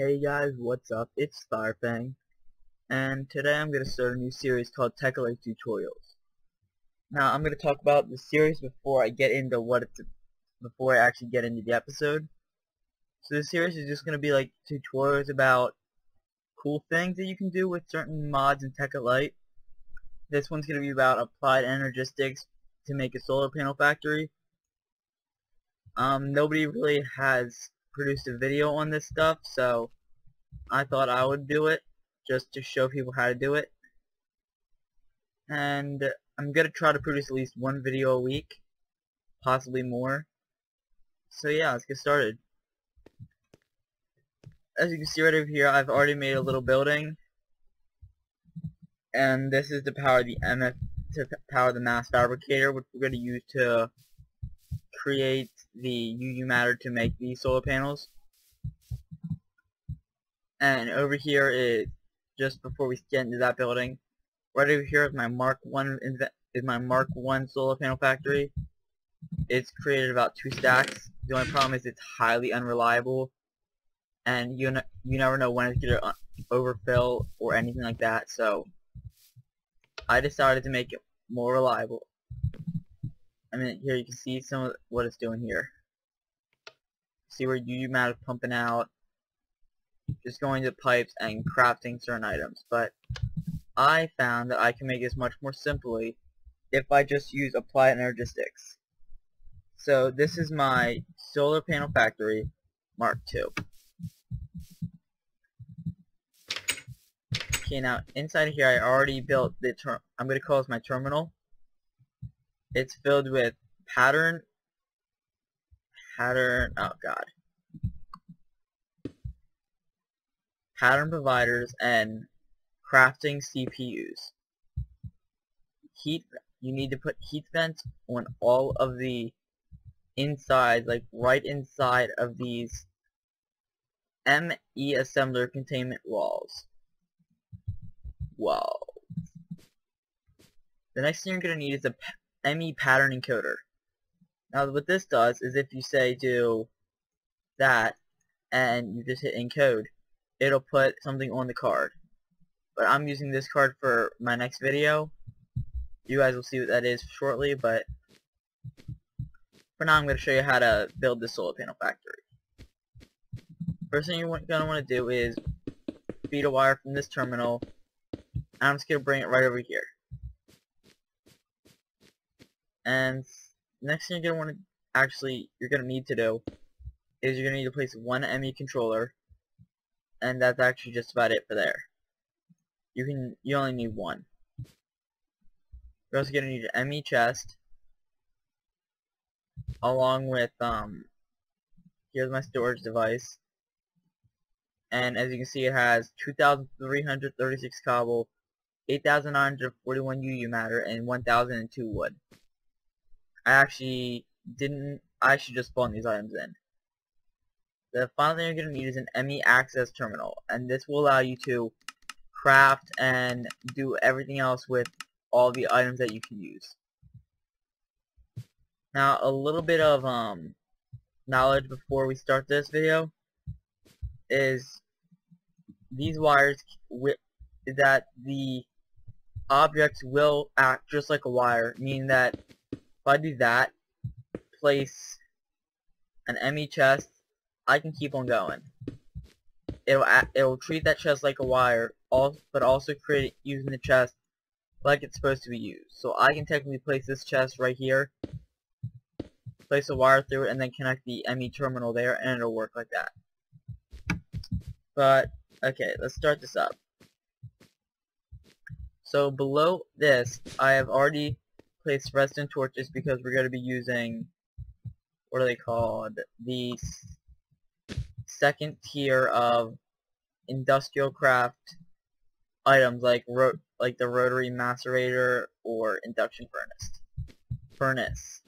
Hey guys, what's up? It's Starfang, and today I'm going to start a new series called Tekkit Lite Tutorials. Now, I'm going to talk about the series before I get into what it's, before I actually get into the episode. So the series is just going to be like tutorials about cool things that you can do with certain mods in Tekkit Lite. This one's going to be about applied energistics to make a solar panel factory. Um, nobody really has produced a video on this stuff, so I thought I would do it just to show people how to do it. And I'm going to try to produce at least one video a week, possibly more. So yeah, let's get started. As you can see right over here, I've already made a little building. And this is to power the MF to power the mass fabricator, which we're going to use to create the UU matter to make these solar panels. And over here is just before we get into that building. Right over here is my Mark One is my Mark One solar panel factory. It's created about two stacks. The only problem is it's highly unreliable, and you you never know when it's gonna uh, overfill or anything like that. So I decided to make it more reliable. I mean, here you can see some of what it's doing here. See where UU mat is pumping out, just going to pipes and crafting certain items. But I found that I can make this much more simply if I just use applied energistics. So this is my solar panel factory Mark II. Okay, now inside of here I already built the term. I'm going to call this my terminal. It's filled with pattern, pattern, oh god, pattern providers and crafting CPUs. Heat, you need to put heat vents on all of the inside, like right inside of these ME assembler containment walls. Wow. The next thing you're going to need is a ME pattern encoder. Now what this does is if you say do that and you just hit encode, it'll put something on the card. But I'm using this card for my next video. You guys will see what that is shortly, but for now I'm going to show you how to build the solar panel factory. First thing you're going to want to do is feed a wire from this terminal, and I'm just going to bring it right over here. And next thing you're going to want to actually, you're going to need to do is you're going to need to place one ME controller and that's actually just about it for there. You can, you only need one. You're also going to need an ME chest along with, um, here's my storage device. And as you can see it has 2,336 cobble, 8,941 UU matter, and 1,002 wood. I actually didn't, I should just spawn these items in. The final thing you're going to need is an ME access terminal, and this will allow you to craft and do everything else with all the items that you can use. Now, a little bit of um, knowledge before we start this video is these wires that the objects will act just like a wire, meaning that I do that, place an ME chest, I can keep on going. It'll it'll treat that chest like a wire, all, but also create it using the chest like it's supposed to be used. So I can technically place this chest right here, place a wire through it, and then connect the ME terminal there, and it'll work like that. But, okay, let's start this up. So below this, I have already place redstone torches because we're going to be using, what are they called, the second tier of industrial craft items like like the rotary macerator or induction furnace. Furnace.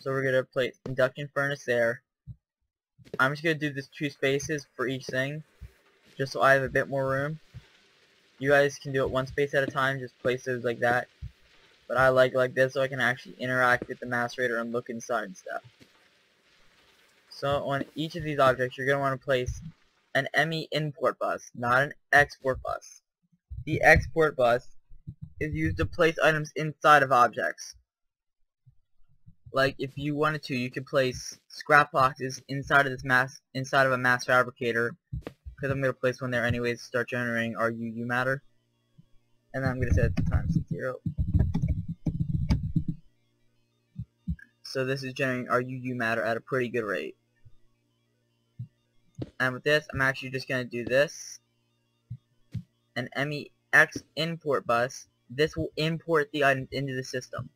So we're going to place induction furnace there. I'm just going to do this two spaces for each thing, just so I have a bit more room. You guys can do it one space at a time, just place those like that but I like like this so I can actually interact with the macerator and look inside and stuff. So on each of these objects, you're going to want to place an ME import bus, not an export bus. The export bus is used to place items inside of objects. Like if you wanted to, you could place scrap boxes inside of this mass inside of a mass fabricator. Because I'm gonna place one there anyways to start generating RUU matter. And then I'm gonna set it to times zero. So this is generating RUU matter at a pretty good rate. And with this, I'm actually just gonna do this. An MEX import bus. This will import the items into the system.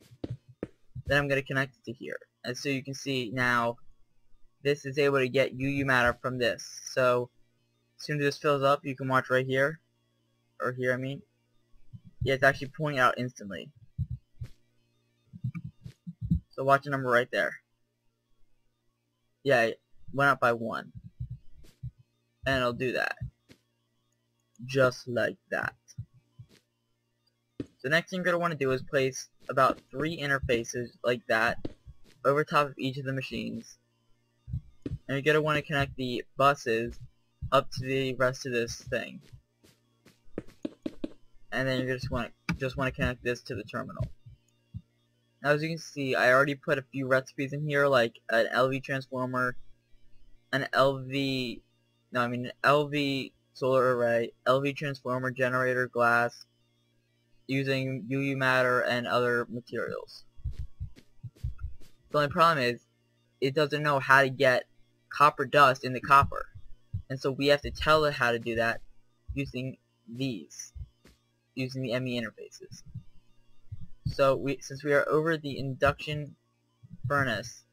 Then I'm going to connect it to here. And so you can see now this is able to get UU matter from this. So as soon as this fills up, you can watch right here. Or here, I mean. Yeah, it's actually pointing out instantly. So watch the number right there. Yeah, it went up by one. And it'll do that. Just like that. The next thing you're going to want to do is place about three interfaces like that over top of each of the machines. And you're going to want to connect the buses up to the rest of this thing. And then you just want to just want to connect this to the terminal. Now as you can see, I already put a few recipes in here like an LV transformer, an LV no I mean an LV solar array, LV transformer generator glass, using UU matter and other materials. The only problem is it doesn't know how to get copper dust in the copper. And so we have to tell it how to do that using these, using the ME interfaces. So we, since we are over the induction furnace,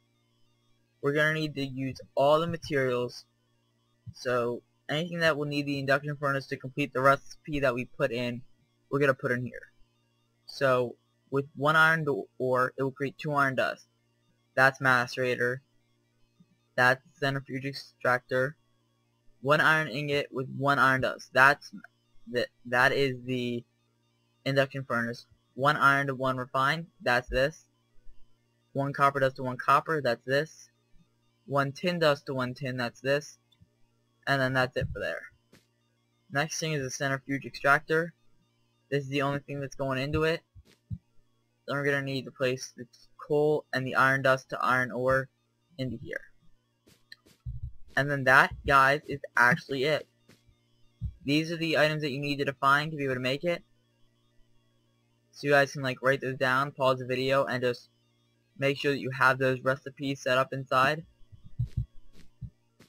we're going to need to use all the materials. So anything that will need the induction furnace to complete the recipe that we put in we're going to put in here. So with one iron ore, it will create two iron dust. That's macerator. That's centrifuge extractor. One iron ingot with one iron dust. That's that. That is the induction furnace. One iron to one refined. That's this. One copper dust to one copper. That's this. One tin dust to one tin. That's this. And then that's it for there. Next thing is the centrifuge extractor. This is the only thing that's going into it. Then we're going to need to place the coal and the iron dust to iron ore into here. And then that, guys, is actually it. These are the items that you need to define to be able to make it. So you guys can like write those down, pause the video, and just make sure that you have those recipes set up inside.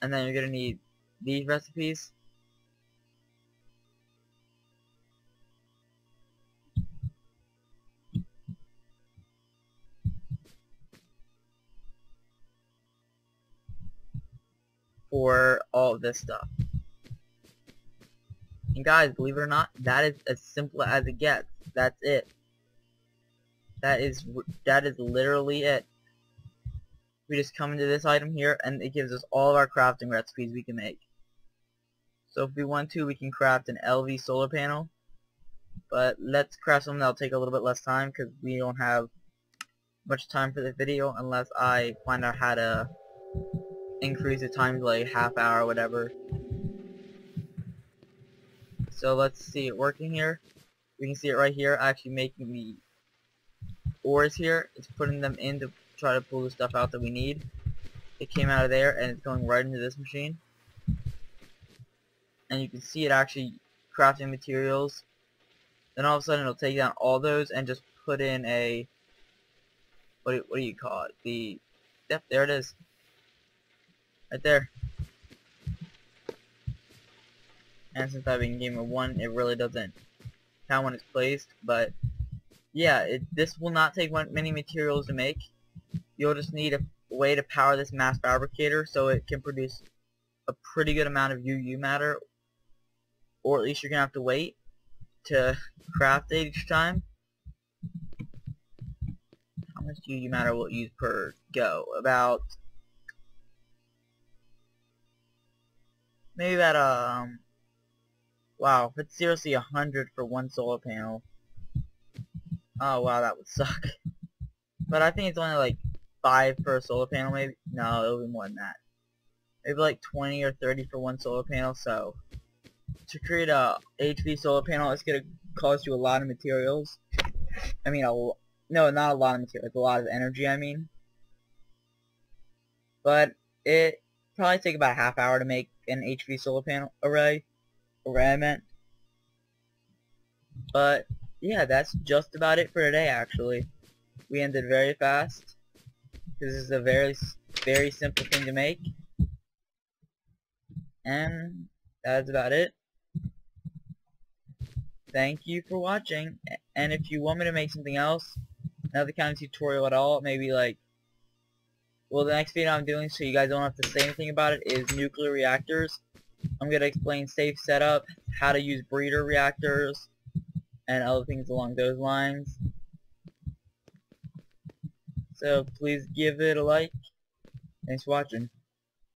And then you're going to need these recipes for all of this stuff. And guys, believe it or not, that is as simple as it gets. That's it. That is that is literally it. We just come into this item here, and it gives us all of our crafting recipes we can make. So if we want to, we can craft an LV solar panel. But let's craft something that'll take a little bit less time, because we don't have much time for the video unless I find out how to increase the time to like half hour or whatever. So let's see it working here. We can see it right here actually making the ores here. It's putting them in to try to pull the stuff out that we need. It came out of there and it's going right into this machine. And you can see it actually crafting materials. Then all of a sudden it'll take down all those and just put in a what do, what do you call it? The yep, there it is. Right there. And since I've been game of one, it really doesn't count when it's placed, but yeah, it, this will not take many materials to make. You'll just need a way to power this mass fabricator so it can produce a pretty good amount of UU matter, or at least you're going to have to wait to craft it each time. How much UU matter will it use per go? About maybe about um wow it's seriously a hundred for one solar panel oh wow that would suck but I think it's only like five per solar panel maybe no it'll be more than that maybe like 20 or 30 for one solar panel, so to create a HV solar panel, it's going to cost you a lot of materials. I mean, a, no, not a lot of materials, a lot of energy, I mean. But it probably take about a half hour to make an HV solar panel array. Meant. But, yeah, that's just about it for today, actually. We ended very fast. This is a very, very simple thing to make. And that's about it. Thank you for watching. And if you want me to make something else, another kind of tutorial at all, maybe like, well, the next video I'm doing, so you guys don't have to say anything about it, is nuclear reactors. I'm going to explain safe setup, how to use breeder reactors, and other things along those lines. So please give it a like. Thanks for watching.